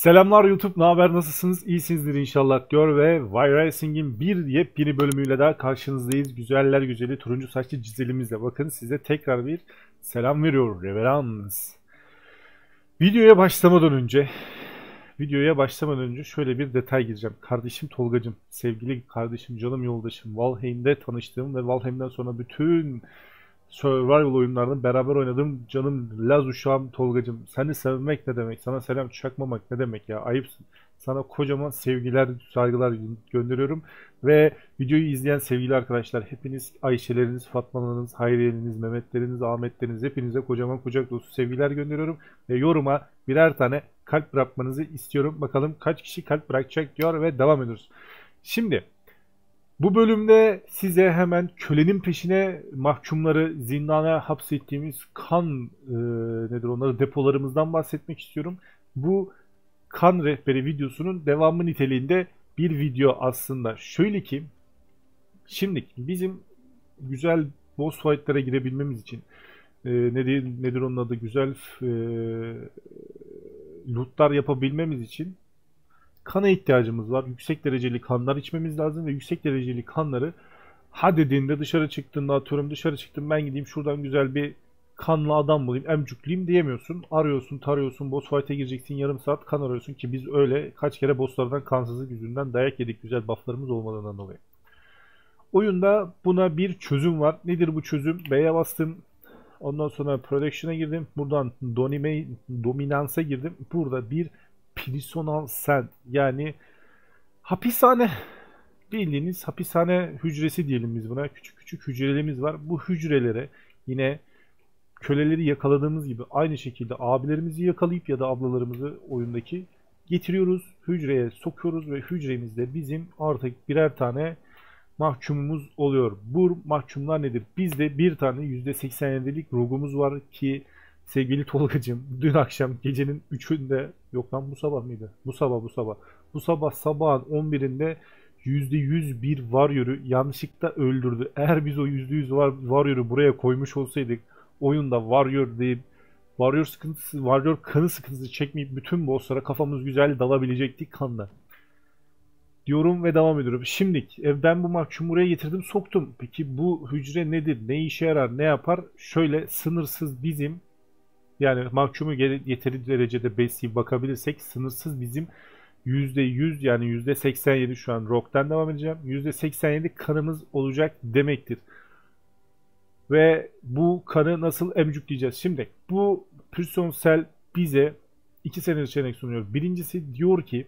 Selamlar YouTube, ne haber, nasılsınız? İyisinizdir inşallah diyor ve Y-Racing'in bir yepyeni bölümüyle daha karşınızdayız. Güzeller güzeli turuncu saçlı cizelimizle. Bakın size tekrar bir selam veriyor, reverans. Videoya başlamadan önce, videoya başlamadan önce şöyle bir detay gireceğim. Kardeşim Tolgacım, sevgili kardeşim, canım yoldaşım, Valheim'de tanıştığım ve Valheim'den sonra bütün survival oyunlarını beraber oynadım. Canım Laz uşağım Tolgacım. Seni sevmek ne demek? Sana selam çakmamak ne demek ya? Ayıpsın. Sana kocaman sevgiler, saygılar gönderiyorum. Ve videoyu izleyen sevgili arkadaşlar hepiniz Ayşeleriniz, Fatmalarınız, Hayriyeleriniz, Mehmetleriniz, Ahmetleriniz hepinize kocaman kucak dolusu sevgiler gönderiyorum. Ve yoruma birer tane kalp bırakmanızı istiyorum. Bakalım kaç kişi kalp bırakacak diyor ve devam ediyoruz. Şimdi bu bölümde size hemen kölenin peşine mahkumları zindana hapsettiğimiz kan e, nedir onları depolarımızdan bahsetmek istiyorum. Bu kan rehberi videosunun devamı niteliğinde bir video aslında. Şöyle ki şimdi bizim güzel boss fight'lara girebilmemiz için e, nedir, nedir onun adı güzel e, lootlar yapabilmemiz için kana ihtiyacımız var. Yüksek dereceli kanlar içmemiz lazım ve yüksek dereceli kanları ha dediğinde dışarı çıktığında atıyorum dışarı çıktım ben gideyim şuradan güzel bir kanlı adam bulayım emcükleyeyim diyemiyorsun. Arıyorsun tarıyorsun boss fight'e gireceksin yarım saat kan arıyorsun ki biz öyle kaç kere bosslardan kansızlık yüzünden dayak yedik güzel bufflarımız olmadığından dolayı. Oyunda buna bir çözüm var. Nedir bu çözüm? B'ye bastım. Ondan sonra Production'a girdim. Buradan Donime, Dominance'a girdim. Burada bir Prisonal Cell yani hapishane bildiğiniz hapishane hücresi diyelim biz buna. Küçük küçük hücrelerimiz var. Bu hücrelere yine köleleri yakaladığımız gibi aynı şekilde abilerimizi yakalayıp ya da ablalarımızı oyundaki getiriyoruz. Hücreye sokuyoruz ve hücremizde bizim artık birer tane mahkumumuz oluyor. Bu mahkumlar nedir? Bizde bir tane %87'lik rogumuz var ki sevgili Tolgacığım dün akşam gecenin 3'ünde yok lan bu sabah mıydı? Bu sabah bu sabah. Bu sabah sabahın 11'inde %100 bir Warrior'u yanlışlıkla öldürdü. Eğer biz o %100 var, Warrior'u buraya koymuş olsaydık oyunda Warrior deyip Warrior sıkıntısı, Warrior kanı sıkıntısı çekmeyip bütün bosslara kafamız güzel dalabilecektik kanla. Diyorum ve devam ediyorum. Şimdi e, ben bu mahkumu buraya getirdim soktum. Peki bu hücre nedir? Ne işe yarar? Ne yapar? Şöyle sınırsız bizim yani mahkumu yeteri derecede besleyip bakabilirsek sınırsız bizim %100 yani %87 şu an Rock'tan devam edeceğim. %87 kanımız olacak demektir. Ve bu kanı nasıl emcükleyeceğiz? Şimdi bu Prison Cell bize iki sene seçenek sunuyor. Birincisi diyor ki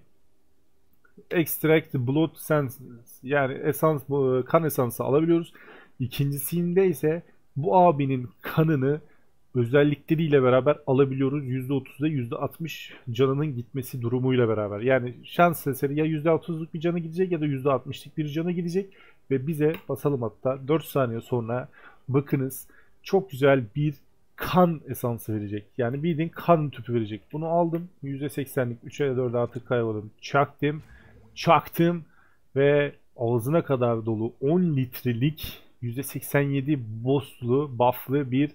extract blood sense yani esans kan esansı alabiliyoruz. İkincisinde ise bu abinin kanını özellikleriyle beraber alabiliyoruz. %30'da %60 canının gitmesi durumuyla beraber. Yani şans eseri ya %30'luk bir canı gidecek ya da %60'lık bir canı gidecek ve bize basalım hatta 4 saniye sonra bakınız çok güzel bir kan esansı verecek. Yani bildiğin kan tüpü verecek. Bunu aldım. %80'lik 3'e 4'e artık kayboladım. Çaktım. Çaktım ve ağzına kadar dolu 10 litrelik %87 bosslu, bufflı bir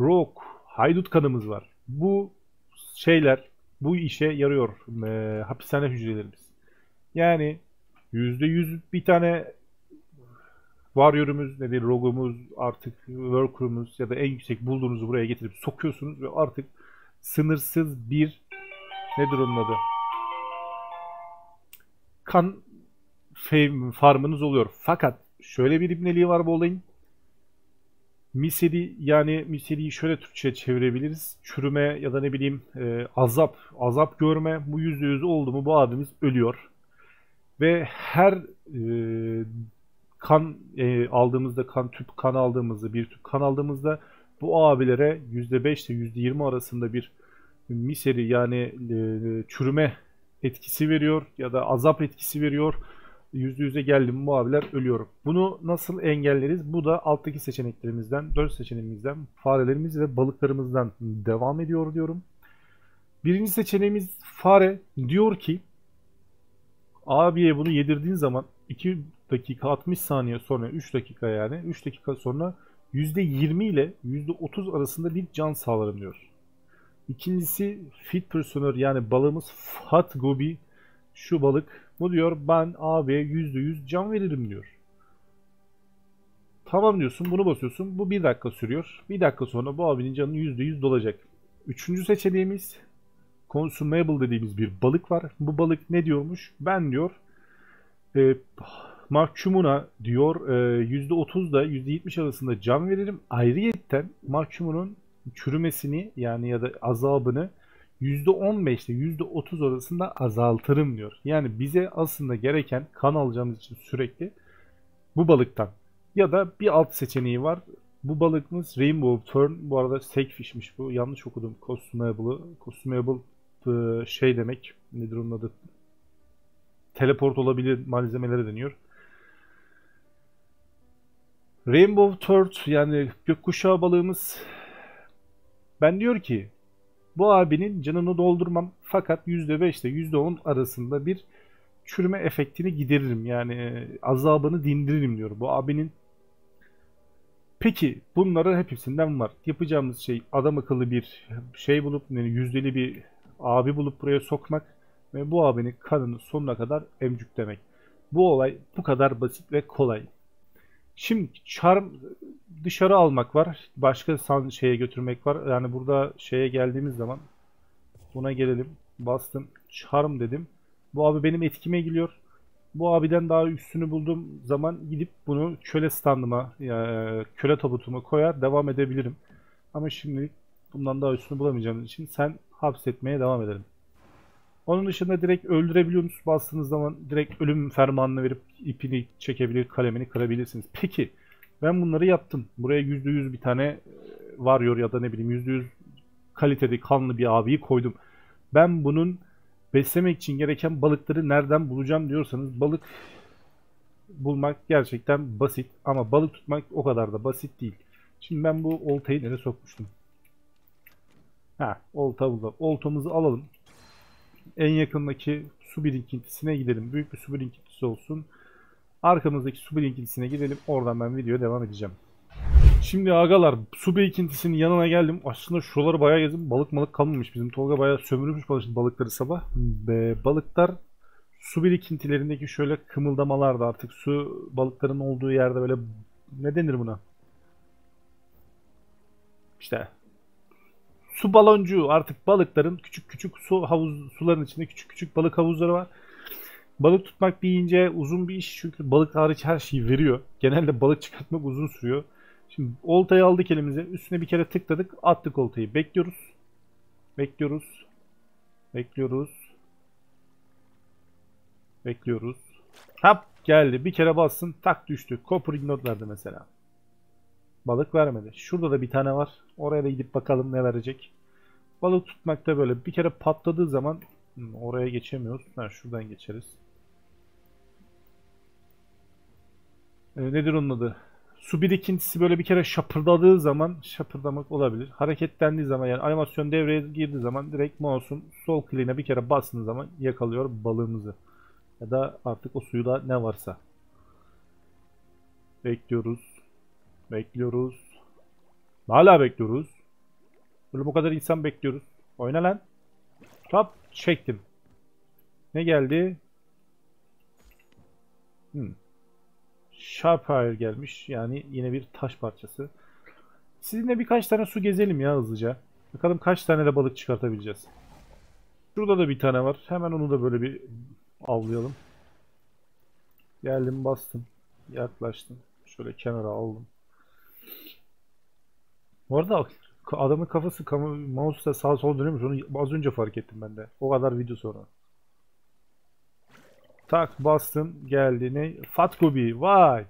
Rock, haydut kanımız var. Bu şeyler bu işe yarıyor e, hapishane hücrelerimiz. Yani %100 bir tane Warrior'ımız nedir, Rogue'umuz, artık Worker'ımız ya da en yüksek bulduğunuzu buraya getirip sokuyorsunuz ve artık sınırsız bir nedir onun adı? Kan farmınız oluyor. Fakat şöyle bir ibneliği var bu olayın. Miseri yani miseriyi şöyle Türkçe çevirebiliriz. Çürüme ya da ne bileyim e, azap, azap görme bu yüzde yüz oldu mu bu abimiz ölüyor. Ve her e, kan e, aldığımızda kan tüp kan aldığımızda bir tüp kan aldığımızda bu abilere yüzde beş ile yüzde yirmi arasında bir miseri yani e, çürüme etkisi veriyor ya da azap etkisi veriyor. %100'e geldim bu abiler ölüyorum. Bunu nasıl engelleriz? Bu da alttaki seçeneklerimizden, 4 seçeneğimizden, farelerimiz ve balıklarımızdan devam ediyor diyorum. Birinci seçeneğimiz fare diyor ki abiye bunu yedirdiğin zaman 2 dakika 60 saniye sonra 3 dakika yani 3 dakika sonra %20 ile %30 arasında bir can sağlarım diyor. İkincisi Fit Prisoner yani balığımız Fat Gobi. Şu balık. Bu diyor ben abiye %100 can veririm diyor. Tamam diyorsun bunu basıyorsun. Bu bir dakika sürüyor. Bir dakika sonra bu abinin canı %100 dolacak. Üçüncü seçeneğimiz consumable dediğimiz bir balık var. Bu balık ne diyormuş? Ben diyor e, mahkumuna diyor e, %30 da %70 arasında can veririm. Ayrıyetten mahkumunun çürümesini yani ya da azabını %15 ile %30 arasında azaltırım diyor. Yani bize aslında gereken kan alacağımız için sürekli bu balıktan. Ya da bir alt seçeneği var. Bu balıkımız Rainbow Turn. Bu arada Steakfish'miş bu. Yanlış okudum. Consumable. Consumable e, şey demek. Nedir onun adı? Teleport olabilir malzemelere deniyor. Rainbow Turd yani gökkuşağı balığımız ben diyor ki bu abinin canını doldurmam fakat %5 ile %10 arasında bir çürüme efektini gideririm. Yani e, azabını dindiririm diyor. Bu abinin Peki bunların hepsinden var. Yapacağımız şey adam akıllı bir şey bulup yani yüzdeli bir abi bulup buraya sokmak ve bu abinin kanını sonuna kadar emcüklemek. Bu olay bu kadar basit ve kolay. Şimdi charm dışarı almak var. Başka san şeye götürmek var. Yani burada şeye geldiğimiz zaman buna gelelim. Bastım. Charm dedim. Bu abi benim etkime geliyor. Bu abiden daha üstünü bulduğum zaman gidip bunu köle standıma, yani köle tabutuma koyar devam edebilirim. Ama şimdi bundan daha üstünü bulamayacağım için sen hapsetmeye devam edelim. Onun dışında direkt öldürebiliyorsunuz. Bastığınız zaman direkt ölüm fermanını verip ipini çekebilir, kalemini kırabilirsiniz. Peki ben bunları yaptım. Buraya %100 bir tane varıyor ya da ne bileyim %100 kaliteli kanlı bir abiyi koydum. Ben bunun beslemek için gereken balıkları nereden bulacağım diyorsanız balık bulmak gerçekten basit ama balık tutmak o kadar da basit değil. Şimdi ben bu oltayı nereye sokmuştum? Ha, olta burada. Oltamızı alalım. En yakındaki su birikintisine gidelim. Büyük bir su birikintisi olsun. Arkamızdaki su birikintisine gidelim. Oradan ben videoya devam edeceğim. Şimdi agalar su birikintisinin yanına geldim. Aslında şuraları bayağı gezdim. Balık malık kalmamış. Bizim Tolga bayağı sömürmüş balıkları sabah. Ve balıklar su birikintilerindeki şöyle kımıldamalarda artık su balıkların olduğu yerde böyle ne denir buna? İşte su baloncuğu artık balıkların küçük küçük su havuz suların içinde küçük küçük balık havuzları var. Balık tutmak bir ince uzun bir iş çünkü balık hariç her şeyi veriyor. Genelde balık çıkartmak uzun sürüyor. Şimdi oltayı aldık elimize. Üstüne bir kere tıkladık. Attık oltayı. Bekliyoruz. Bekliyoruz. Bekliyoruz. Bekliyoruz. Hap geldi. Bir kere bassın. Tak düştü. Copper ignot mesela. Balık vermedi. Şurada da bir tane var. Oraya da gidip bakalım ne verecek. Balık tutmakta böyle bir kere patladığı zaman hmm, oraya geçemiyoruz. Ha, şuradan geçeriz. Ee, nedir onun adı? Su birikintisi böyle bir kere şapırdadığı zaman şapırdamak olabilir. Hareketlendiği zaman yani animasyon devreye girdiği zaman direkt mouse'un sol kliğine bir kere bastığınız zaman yakalıyor balığımızı. Ya da artık o suyuda ne varsa. Bekliyoruz. Bekliyoruz. Hala bekliyoruz. Böyle bu kadar insan bekliyoruz. Oyna lan. Top çektim. Ne geldi? Hmm. Sharpfire gelmiş. Yani yine bir taş parçası. Sizinle birkaç tane su gezelim ya hızlıca. Bakalım kaç tane de balık çıkartabileceğiz. Şurada da bir tane var. Hemen onu da böyle bir avlayalım. Geldim bastım. Yaklaştım. Şöyle kenara aldım. Bu arada adamın kafası mouse'da sağa sola dönüyormuş. Onu az önce fark ettim ben de. O kadar video sonra. Tak bastım geldi. Ne? Fat Gobi. Vay.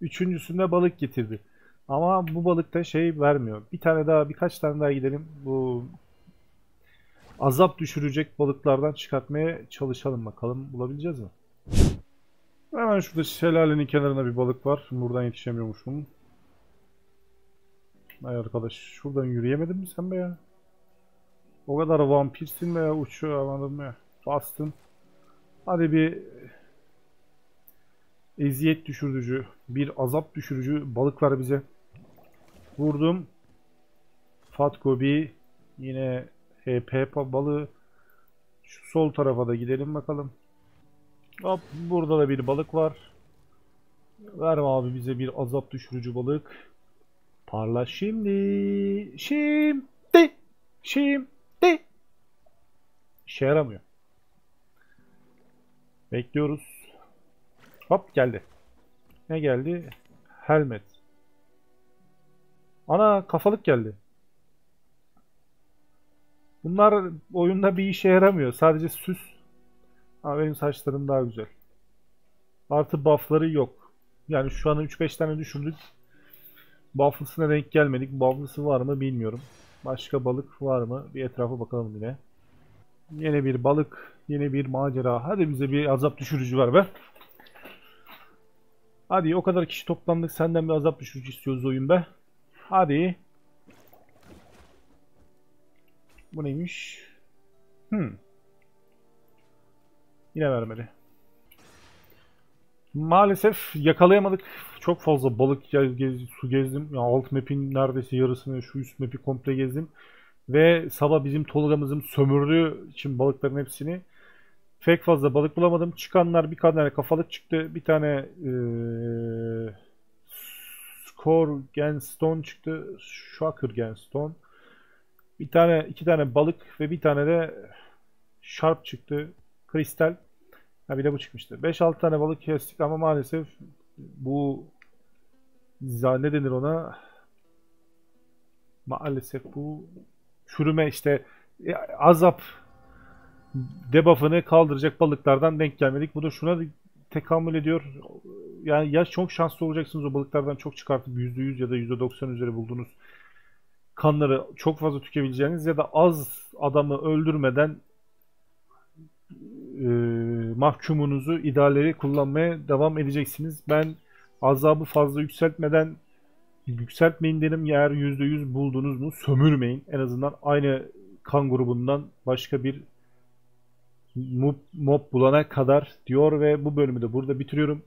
Üçüncüsünde balık getirdi. Ama bu balıkta şey vermiyor. Bir tane daha birkaç tane daha gidelim. Bu azap düşürecek balıklardan çıkartmaya çalışalım bakalım. Bulabileceğiz mi? Hemen şurada şelalenin kenarında bir balık var. Buradan yetişemiyormuşum. Ay arkadaş şuradan yürüyemedin mi sen be ya? O kadar vampirsin be ya uçuyor anladın mı ya? Bastın. Hadi bir eziyet düşürücü, bir azap düşürücü balık ver bize. Vurdum. Fatko bir yine HP balığı. Şu sol tarafa da gidelim bakalım. Hop burada da bir balık var. Ver abi bize bir azap düşürücü balık. Parla şimdi. Şimdi. Şimdi. İşe yaramıyor. Bekliyoruz. Hop geldi. Ne geldi? Helmet. Ana kafalık geldi. Bunlar oyunda bir işe yaramıyor. Sadece süs. Ama benim saçlarım daha güzel. Artı buff'ları yok. Yani şu an 3-5 tane düşürdük. Buff'lısına denk gelmedik. Buff'lısı var mı bilmiyorum. Başka balık var mı? Bir etrafa bakalım yine. Yine bir balık. Yine bir macera. Hadi bize bir azap düşürücü ver be. Hadi o kadar kişi toplandık. Senden bir azap düşürücü istiyoruz oyun be. Hadi. Bu neymiş? Hmm. Yine vermedi. Maalesef yakalayamadık. Çok fazla balık gez, su gezdim. Ya alt map'in neredeyse yarısını, şu üst map'i komple gezdim. Ve sabah bizim Tolga'mızın sömürdüğü için balıkların hepsini pek fazla balık bulamadım. Çıkanlar bir tane kafalık çıktı. Bir tane ee, Skor Genstone çıktı. Shocker Genstone. Bir tane, iki tane balık ve bir tane de Sharp çıktı. Kristal. Ha bir de bu çıkmıştı. 5-6 tane balık kestik ama maalesef bu ne denir ona? Maalesef bu çürüme işte e, azap debuff'ını kaldıracak balıklardan denk gelmedik. Bu da şuna tekamül ediyor. Yani ya çok şanslı olacaksınız o balıklardan çok çıkartıp %100 ya da %90 üzeri bulduğunuz kanları çok fazla tükebileceğiniz ya da az adamı öldürmeden e, mahkumunuzu idareleri kullanmaya devam edeceksiniz. Ben azabı fazla yükseltmeden yükseltmeyin derim. Eğer %100 buldunuz mu sömürmeyin. En azından aynı kan grubundan başka bir mob, mob bulana kadar diyor ve bu bölümü de burada bitiriyorum.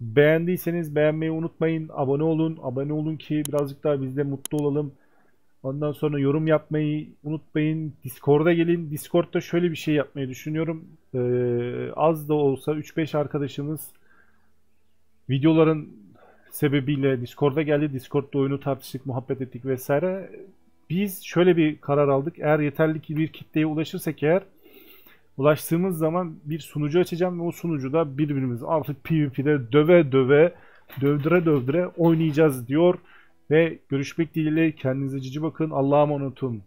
Beğendiyseniz beğenmeyi unutmayın. Abone olun. Abone olun ki birazcık daha biz de mutlu olalım. Ondan sonra yorum yapmayı unutmayın. Discord'a gelin. Discord'da şöyle bir şey yapmayı düşünüyorum. Ee, az da olsa 3-5 arkadaşımız videoların sebebiyle Discord'a geldi. Discord'da oyunu tartıştık, muhabbet ettik vesaire. Biz şöyle bir karar aldık. Eğer yeterli bir kitleye ulaşırsak eğer ulaştığımız zaman bir sunucu açacağım ve o sunucuda birbirimiz artık PvP'de döve döve dövdüre dövdüre oynayacağız diyor. Ve görüşmek dileğiyle kendinize cici bakın. Allah'a olun.